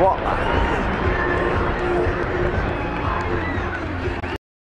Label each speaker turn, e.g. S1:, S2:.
S1: what